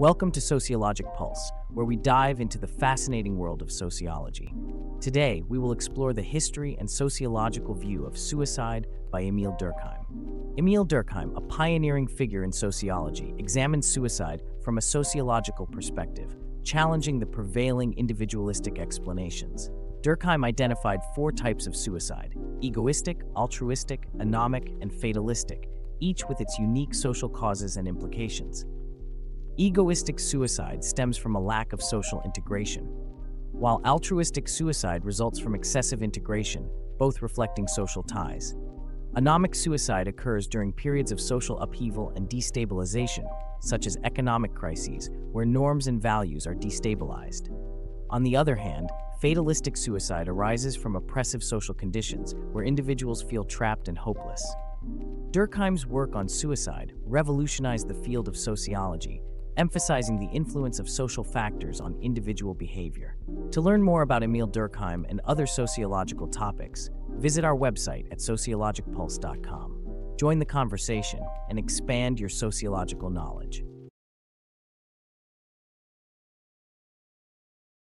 Welcome to Sociologic Pulse, where we dive into the fascinating world of sociology. Today, we will explore the history and sociological view of suicide by Emile Durkheim. Emile Durkheim, a pioneering figure in sociology, examines suicide from a sociological perspective, challenging the prevailing individualistic explanations. Durkheim identified four types of suicide egoistic, altruistic, anomic, and fatalistic, each with its unique social causes and implications. Egoistic suicide stems from a lack of social integration, while altruistic suicide results from excessive integration, both reflecting social ties. Anomic suicide occurs during periods of social upheaval and destabilization, such as economic crises, where norms and values are destabilized. On the other hand, fatalistic suicide arises from oppressive social conditions, where individuals feel trapped and hopeless. Durkheim's work on suicide revolutionized the field of sociology, emphasizing the influence of social factors on individual behavior. To learn more about Emile Durkheim and other sociological topics, visit our website at sociologicpulse.com. Join the conversation and expand your sociological knowledge.